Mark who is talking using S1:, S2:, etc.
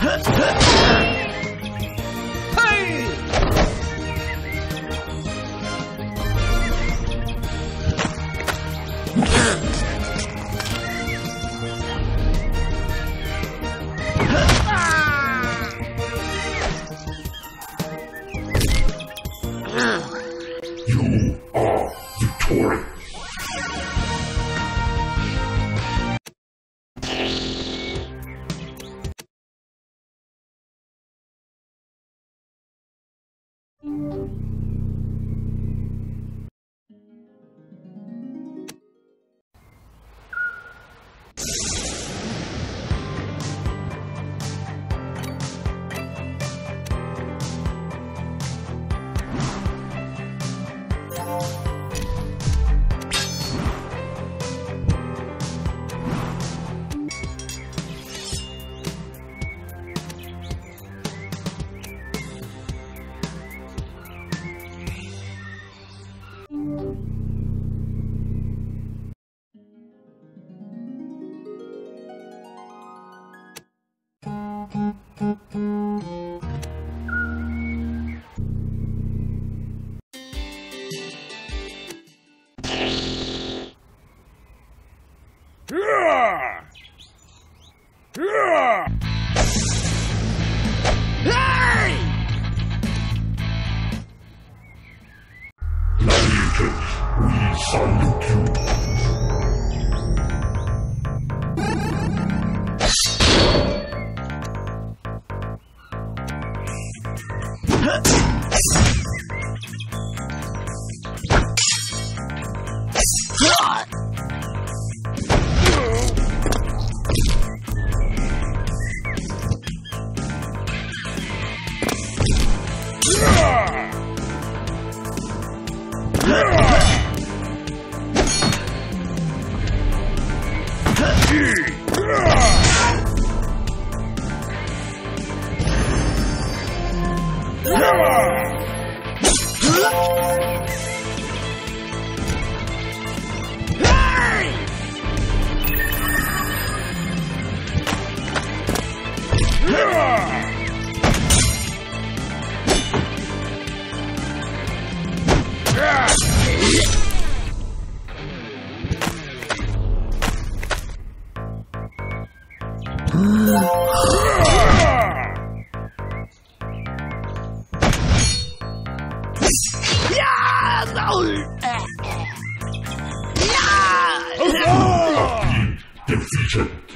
S1: Victorious. Gladiators, we salute you. Huh? Defeated.